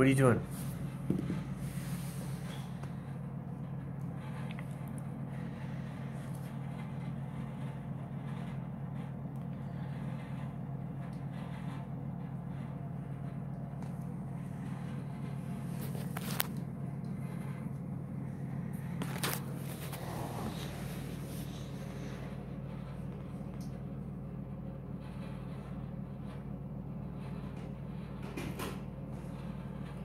What are you doing?